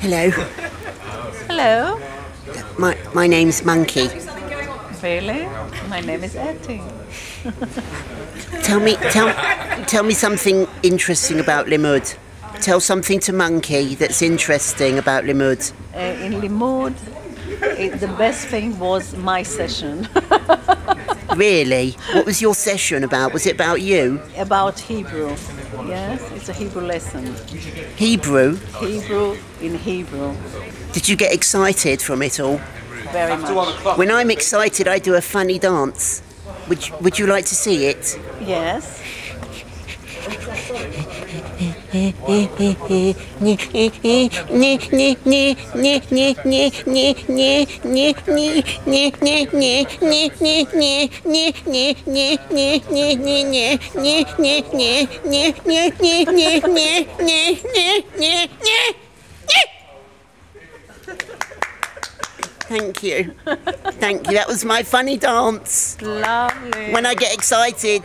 Hello. Hello. My my name's Monkey. Really? My name is Etty. Tell me tell tell me something interesting about Limmud. Tell something to Monkey that's interesting about Limmud. Uh, in Limmud, it, the best thing was my session Really? What was your session about? Was it about you? about Hebrew. Yes, it's a Hebrew lesson. Hebrew? Hebrew in Hebrew. Did you get excited from it all? Very much. When I'm excited, I do a funny dance. Would you, would you like to see it? Yes. Thank you. Thank you. That was my funny dance. Lovely. When I get excited.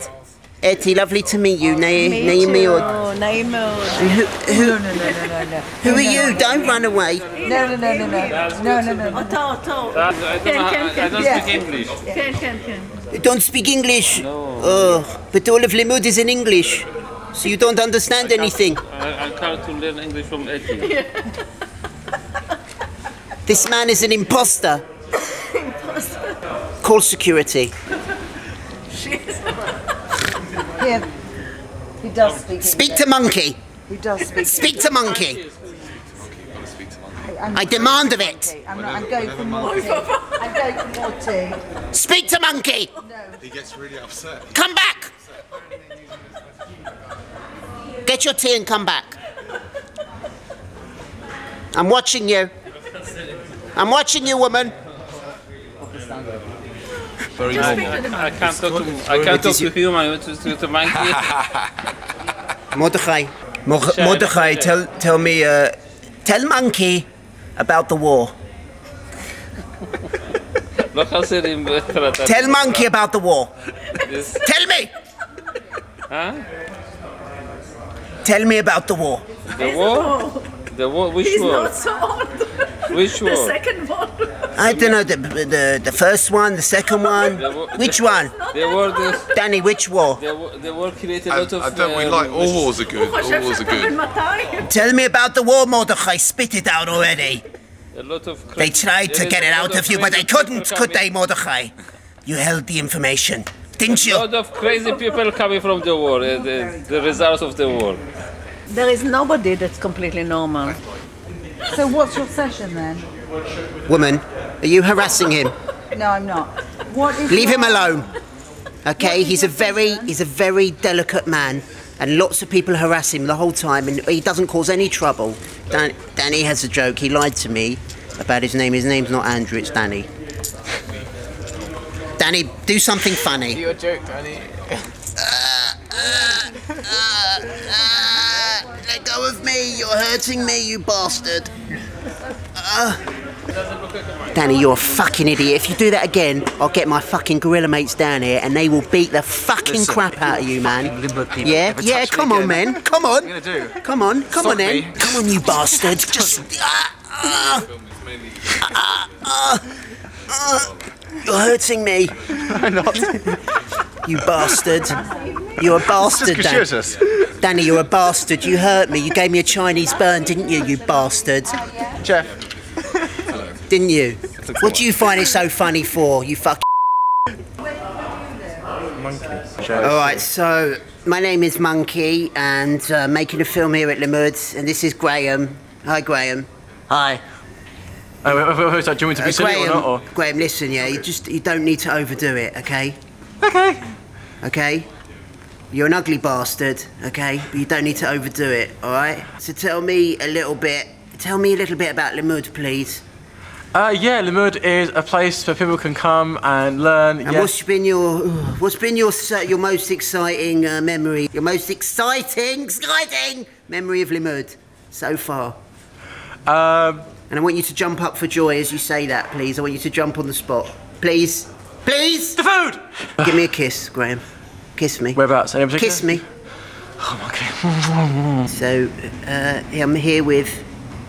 Etty, lovely to meet you. Na- me Naomi or oh, Naomi. Who, who, no, no, no, no, no. who are you? Don't run away. No, no, no, no, no, no, no, no. Otto, Otto. I don't speak English. Can, can, can. Don't speak English. No. Oh, but all of Limmud is in English, so you don't understand anything. I, I can't to learn English from Etty. Yeah. this man is an imposter. imposter. Call security. Does speak Speak to Monkey. He does speak Speak to Monkey. I'm, I demand of it. I'm, not, I'm going for more tea. I'm going for more tea. Speak to Monkey. No. He gets really upset. Come back. Get your tea and come back. I'm watching you. I'm watching you, woman. Very I, normal. I, I can't talk to I can't talk to human. I want to to, to monkey. Mordechai, Mordechai, tell, tell me, uh, tell Monkey about the war. tell Monkey about the war. Tell me! Huh? Tell me about the war. The war? The war? Which He's war? Not so old. Which war? The second war. I don't know the, the the first one, the second one. which one? The war. Danny, which war? They were, they were created out of. I don't. Uh, um, we like all wars are good. All wars are good. Tell me about the war, Mordechai. Spit it out already. A lot of. They tried to get it out of you, but they couldn't, could they, Mordechai? You held the information, didn't you? A lot of crazy people coming from the war. Uh, the, the results of the war. There is nobody that's completely normal. So what's your session then? Woman are you harassing him? No, I'm not. What is Leave him alone. Okay, he's a very concern? he's a very delicate man, and lots of people harass him the whole time, and he doesn't cause any trouble. Dan, Danny has a joke. He lied to me about his name. His name's not Andrew. It's Danny. Danny, do something funny. Your joke, Danny. let go of me! You're hurting me, you bastard. Uh, Danny, you're a fucking idiot. If you do that again, I'll get my fucking gorilla mates down here and they will beat the fucking Listen, crap out of you, man. People Yeah, yeah, come on, again. man. Come on. What are you gonna do? Come on, come on Sock then. Come on, you bastard. Just. Ah, ah, ah, ah, ah. You're hurting me. You bastard. You're a bastard, Dan. Danny, you're a bastard. You hurt me. You gave me a Chinese burn, didn't you, you bastard? Jeff. Didn't you? What do you find it so funny for, you fuck? All right, so my name is Monkey, and uh, making a film here at Limmud, and this is Graham. Hi, Graham. Hi. Oh, wait, wait, wait, wait, do you want me to be Uh, silly or Graham, not? Or? Graham, listen, yeah, you just you don't need to overdo it, okay? Okay. Okay. You're an ugly bastard, okay? But you don't need to overdo it, all right? So tell me a little bit. Tell me a little bit about Limmud, please. Uh, yeah, Limmud is a place where people can come and learn. And yes. what's been your what's been your your most exciting uh, memory? Your most exciting, exciting memory of Limmud so far? Um, And I want you to jump up for joy as you say that, please. I want you to jump on the spot, please, please. the food! Give me a kiss, Graham. Kiss me. Whereabouts? Any particular? Kiss me. Oh, okay. So, uh, I'm here with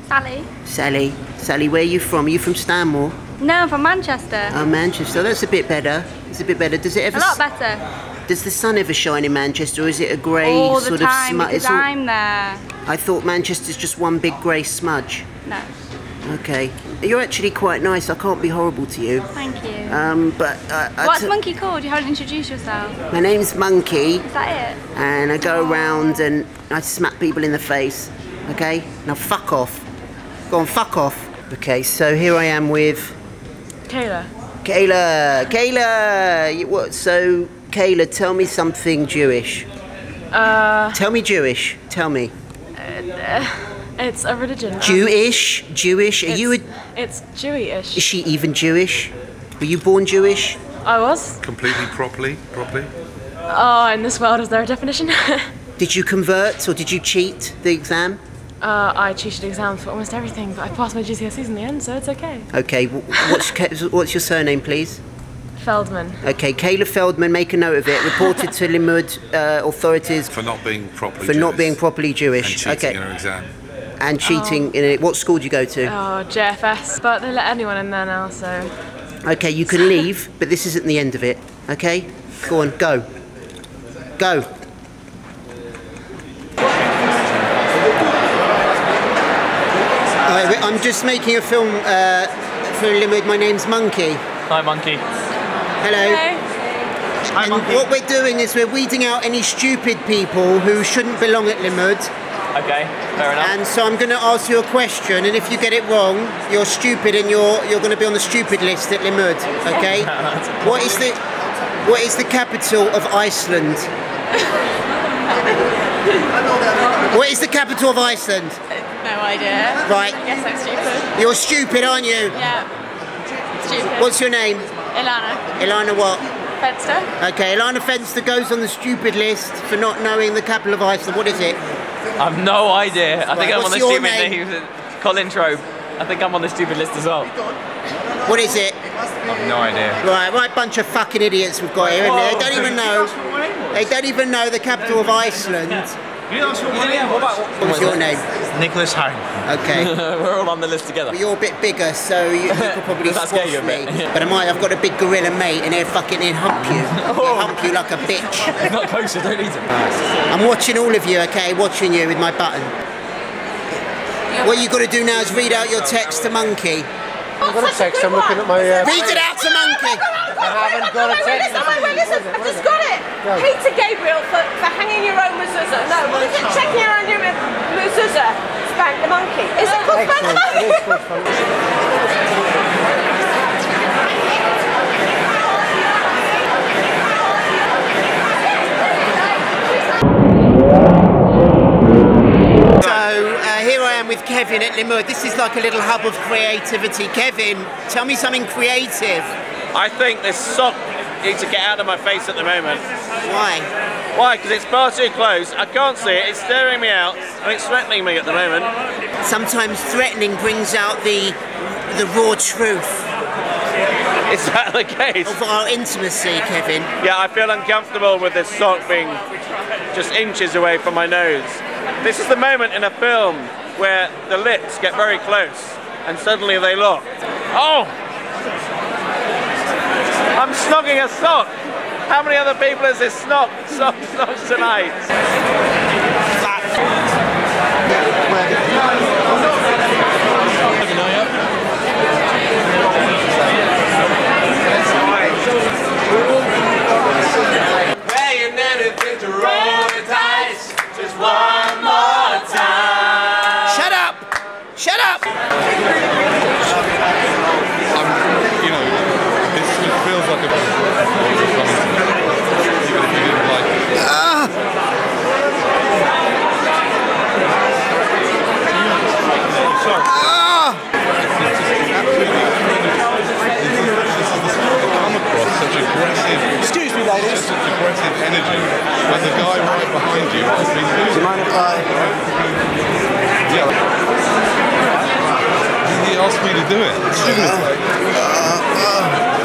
Sally. Sally. Sally, where are you from? Are you from Stanmore? No, I'm from Manchester. Oh, Manchester. That's a bit better. It's a bit better. Does it ever? a lot better. Does the sun ever shine in Manchester, or is it a grey All the sort time of smudge? because I'm there. I thought Manchester's just one big grey smudge. No, Okay. You're actually quite nice. I can't be horrible to you. thank you. Um, but uh, What's Monkey called? You haven't introduced yourself. my name's Monkey, Is that it? and I go around and I smack people in the face. Okay. Now fuck off. Go on, fuck off. Okay. So here I am with Kayla. Kayla. Kayla. you- What? So Kayla, tell me something Jewish. Uh, Tell me Jewish. Tell me. it's a religion. Jewish. Jewish. Are It's, you a? it's Jewish. Is she even Jewish? Were you born Jewish? I was. Completely properly, properly. Oh, in this world, is there a definition? Did you convert or did you cheat the exam? Uh, I cheated exams for almost everything, but I passed my GCSEs in the end, so it's okay. Okay. What's what's your surname, please? Feldman. Okay, Kayla Feldman, make a note of it. Reported to Limmud uh, authorities For not being properly for not Jewish being properly Jewish. and cheating Okay, in her exam. and cheating in it. What school do you go to? Oh, JFS. But they let anyone in there now, so. Okay, you can leave, but this isn't the end of it. Okay, go on, go, go. Alright, I'm just making a film uh, for Limmud. My name's Monkey. Hi, monkey. Hello. And what we're doing is we're weeding out any stupid people who shouldn't belong at Limmud. Okay, fair enough. And so I'm going to ask you a question, and if you get it wrong, you're stupid, and you're you're going to be on the stupid list at Limmud. Okay? what is the what is the capital of Iceland? what is the capital of Iceland? No idea. Right, Guess I'm stupid. you're stupid, aren't you? Yeah. Stupid. What's your name? Ilana. Ilana what? Fenster. Okay, Ilana Fenster goes on the stupid list for not knowing the capital of Iceland. What is it? I've no idea. I think I'm on the stupid name? list. Colin Trobe. I think I'm on the stupid list as well. What is it? I've no idea. Right, right bunch of fucking idiots we've got here, isn't there? They don't even know. They don't even know the capital of Iceland. What's your name? Nicholas Hine. Okay. We're all on the list together. Well, you're a bit bigger, so you, you could probably Does squash you me. bit? But am I? I've got a big gorilla mate, and he'll fucking he'll hump you. He'll hump you like a bitch. Not kosher, don't eat it. I'm watching all of you, okay? Watching you with my button. What you got to do now is read out your text to Monkey. I've got a text. I'm looking at my. Uh, Read it out to Monkey. I haven't got a text. I've just got it. Peter Gabriel for, for hanging your own mezuzah. No, what is it? Checking around your mezuzah. Spank the monkey. Is it called Spank the monkey? is good fun. So uh, here I am with Kevin at Limmud. This is like a little hub of creativity. Kevin, tell me something creative. I think this sock needs to get out of my face at the moment. Why? Why? Because it's far too close. I can't see it. It's staring me out, and it's threatening me at the moment. Sometimes threatening brings out the the raw truth Is that the case? of our intimacy, Kevin. Yeah, I feel uncomfortable with this sock being just inches away from my nose. This is the moment in a film where the lips get very close, and suddenly they lock. Oh! I'm snogging a sock. How many other people has this snog, snog, snog tonight? just Such aggressive energy when the guy right behind you has been Do you mind if I... Yeah. He asked me to do it. Uh, uh.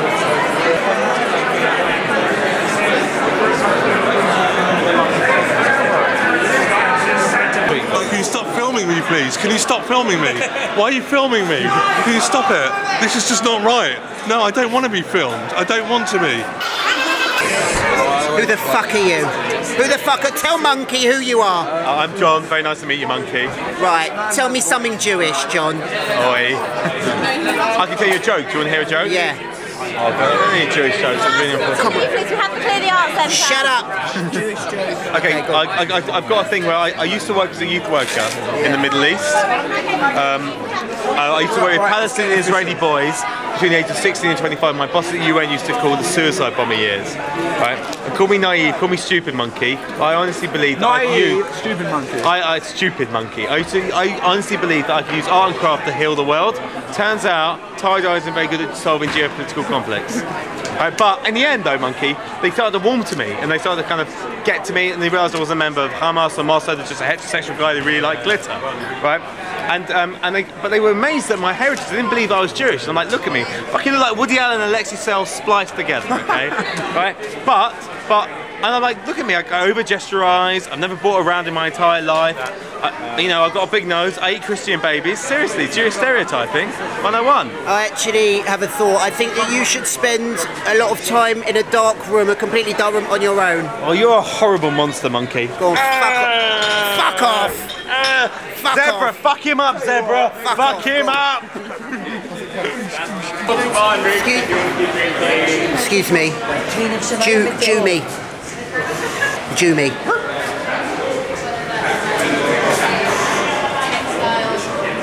Can you stop filming me, please? Can you stop filming me? Why are you filming me? Can you stop it? This is just not right. No, I don't want to be filmed. I don't want to be. Who the fuck are you? Who the fuck are... Tell Monkey who you are. Uh, I'm John. Very nice to meet you, Monkey. Right, tell me something Jewish, John. Oi. I can tell you a joke. Do you want to hear a joke? Yeah. Oh, but I don't Jewish jokes. I'm really Come on. Please, we have to clear the arts centre. Shut up. Jewish joke. Okay, I, I, I- I've got a thing where I, I used to work as a youth worker in the Middle East. Um, I I used to work with Palestinian Israeli boys between the age of 16 and 25. My boss at the UN used to call the suicide bomber years. Right? And call me naive, call me stupid monkey. I honestly believe that I could use, stupid monkey. I, I stupid monkey. I, used to, I honestly believe that I could use art and craft to heal the world. Turns out, tie-dye isn't very good at solving geopolitical conflicts. Right, but in the end, though, monkey, they started to warm to me, and they started to kind of get to me, and they realised I was a member of Hamas or Mossad, just a heterosexual guy that really liked glitter, right? And um, and they, but they were amazed at my heritage. They didn't believe I was Jewish. And I'm like, look at me, fucking look like Woody Allen and Alexei Sayle spliced together, okay? right? But but and I'm like, look at me, I, I over gesturize. I've never bought around in my entire life. I, you know, I've got a big nose. I eat Christian babies. Seriously, Jewish stereotyping 101. I actually have a thought. I think that you should spend a lot of time in a dark room, a completely dark room on your own. Oh, you're a horrible monster, monkey. Go on, fuck off. Fuck off. Fuck Zebra, off. fuck him up, Zebra. Fuck Fuck, off. him up. Excuse, excuse me. Jew, Jew me. Jew me.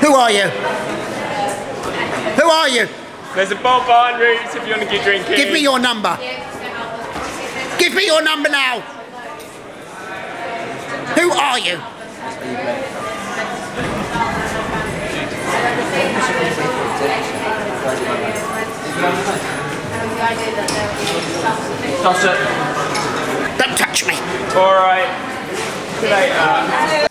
Who are you? Who are you? There's a bar behind Roots if you want to keep drinking. Give me your number. Give me your number now. Who are you? Toss it. Don't touch me. Alright. See you later.